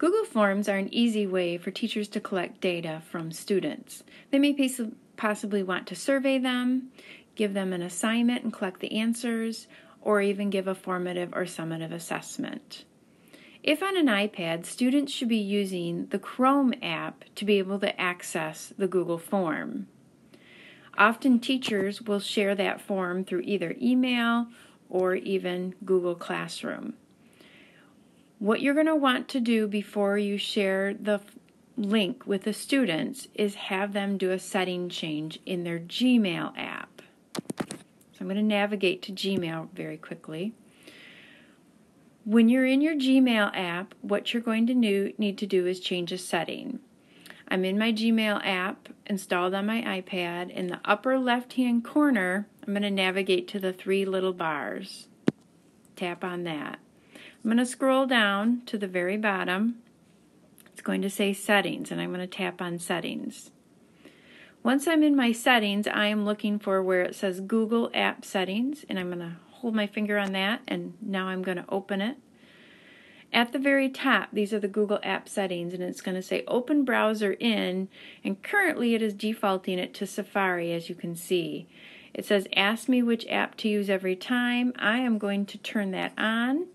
Google Forms are an easy way for teachers to collect data from students. They may possibly want to survey them, give them an assignment and collect the answers, or even give a formative or summative assessment. If on an iPad, students should be using the Chrome app to be able to access the Google form. Often teachers will share that form through either email or even Google Classroom. What you're going to want to do before you share the link with the students is have them do a setting change in their Gmail app. So I'm going to navigate to Gmail very quickly. When you're in your Gmail app, what you're going to need to do is change a setting. I'm in my Gmail app installed on my iPad. In the upper left hand corner, I'm going to navigate to the three little bars. Tap on that. I'm going to scroll down to the very bottom. It's going to say settings, and I'm going to tap on settings. Once I'm in my settings, I am looking for where it says Google App Settings, and I'm going to hold my finger on that, and now I'm going to open it. At the very top, these are the Google App settings, and it's going to say Open Browser In, and currently it is defaulting it to Safari, as you can see. It says Ask me which app to use every time. I am going to turn that on,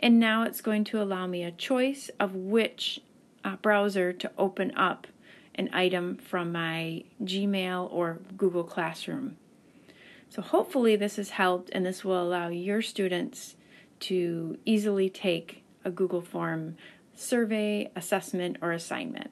and now it's going to allow me a choice of which uh, browser to open up an item from my Gmail or Google Classroom. So hopefully this has helped and this will allow your students to easily take a Google form survey, assessment, or assignment.